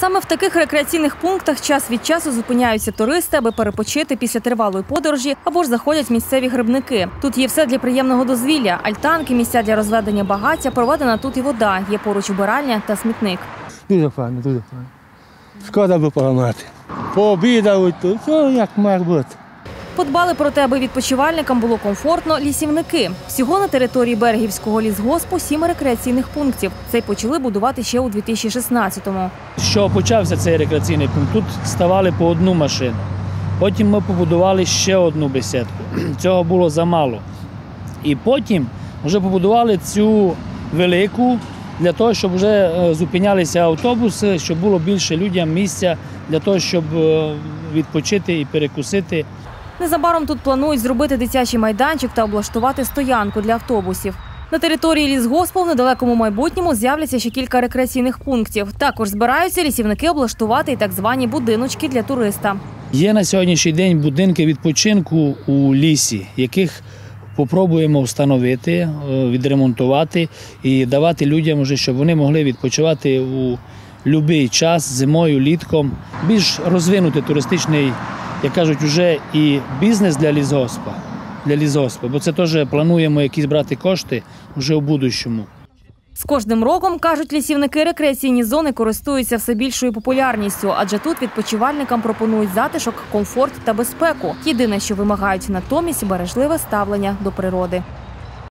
Саме в таких рекреаційних пунктах час від часу зупиняються туристи, аби перепочити після тривалої подорожі або ж заходять місцеві грибники. Тут є все для приємного дозвілля: альтанки, місця для розведення багаття, проведена тут і вода. Є поруч убиральня та смітник. Дуже файно, дуже файно. Шкода би поламати. Пообідали тут, як має бути. Подбали про те, аби відпочивальникам було комфортно лісівники. Всього на території Берегівського лісгоспу сім рекреаційних пунктів. Цей почали будувати ще у 2016-му. що почався цей рекреаційний пункт, тут ставали по одну машину. Потім ми побудували ще одну бесідку. Цього було замало. І потім вже побудували цю велику для того, щоб вже е, зупинялися автобуси, щоб було більше людям місця для того, щоб е, відпочити і перекусити. Незабаром тут планують зробити дитячий майданчик та облаштувати стоянку для автобусів. На території лісгоспу в недалекому майбутньому з'являться ще кілька рекреаційних пунктів. Також збираються лісівники облаштувати і так звані будиночки для туриста. Є на сьогоднішній день будинки відпочинку у лісі, яких попробуємо встановити, е, відремонтувати і давати людям, щоб вони могли відпочивати у будь-який час, зимою, літком. Більш розвинути туристичний, як кажуть, уже і бізнес для лісгоспа. Для лісгоспа, бо це теж плануємо якісь брати кошти вже у будущому. З кожним роком, кажуть лісівники, рекреаційні зони користуються все більшою популярністю, адже тут відпочивальникам пропонують затишок, комфорт та безпеку. Єдине, що вимагають натомість бережливе ставлення до природи.